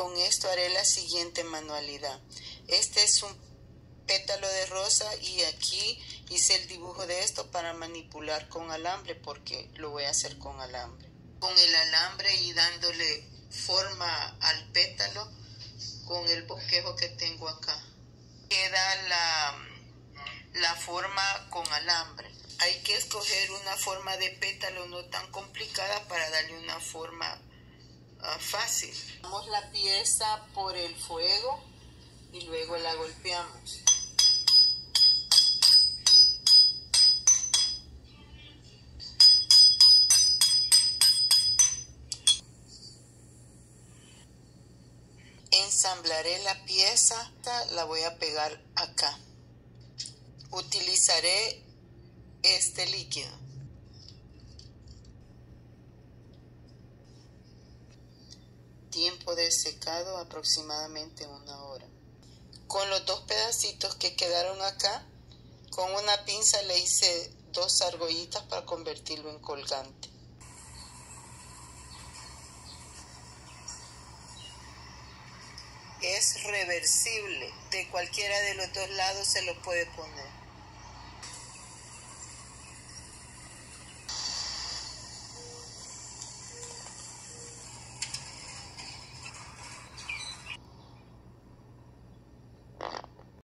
Con esto haré la siguiente manualidad. Este es un pétalo de rosa y aquí hice el dibujo de esto para manipular con alambre porque lo voy a hacer con alambre. Con el alambre y dándole forma al pétalo con el bosquejo que tengo acá. Queda la, la forma con alambre. Hay que escoger una forma de pétalo no tan complicada para darle una forma fácil. Damos la pieza por el fuego y luego la golpeamos. ensamblaré la pieza, la voy a pegar acá. Utilizaré este líquido. Secado aproximadamente una hora. Con los dos pedacitos que quedaron acá, con una pinza le hice dos argollitas para convertirlo en colgante. es reversible. De cualquiera de los dos lados se lo puede poner.